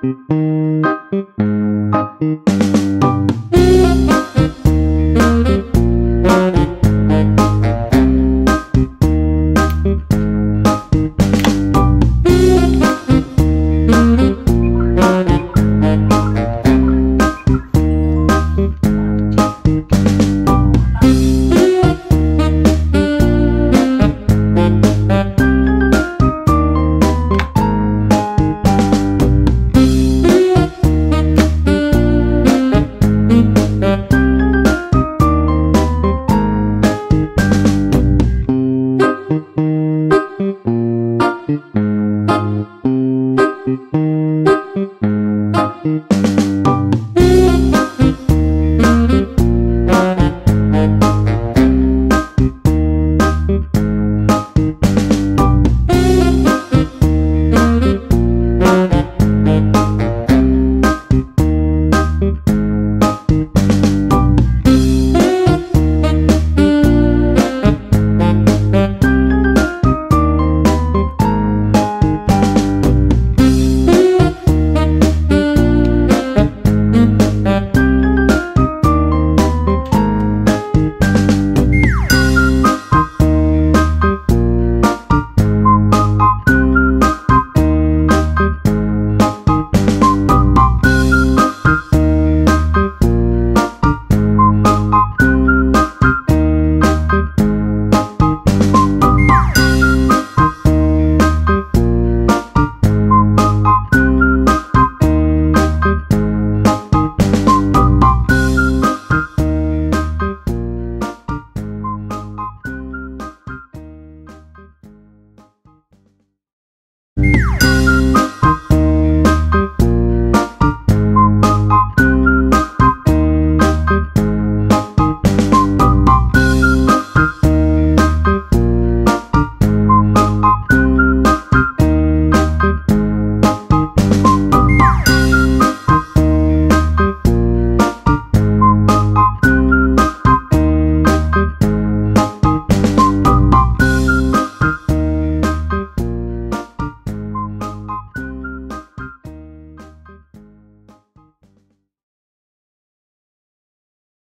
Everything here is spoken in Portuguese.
Música